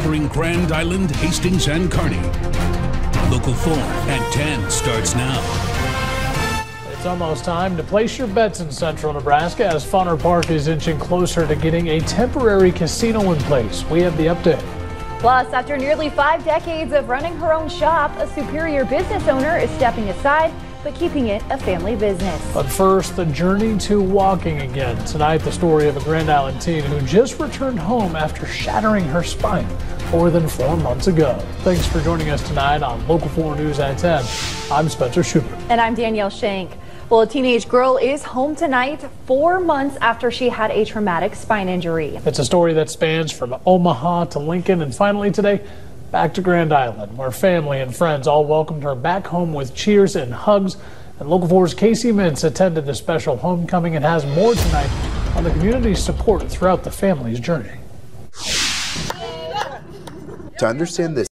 featuring Grand Island, Hastings, and Kearney. Local 4 at 10 starts now. It's almost time to place your bets in central Nebraska as Fonner Park is inching closer to getting a temporary casino in place. We have the update. Plus, after nearly five decades of running her own shop, a superior business owner is stepping aside but keeping it a family business. But first, the journey to walking again. Tonight, the story of a Grand Island teen who just returned home after shattering her spine more than four months ago. Thanks for joining us tonight on Local 4 News at 10. I'm Spencer Schubert. And I'm Danielle Shank. Well, a teenage girl is home tonight, four months after she had a traumatic spine injury. It's a story that spans from Omaha to Lincoln, and finally today, back to Grand Island, where family and friends all welcomed her back home with cheers and hugs. And Local 4's Casey Mintz attended the special homecoming and has more tonight on the community's support throughout the family's journey. To understand this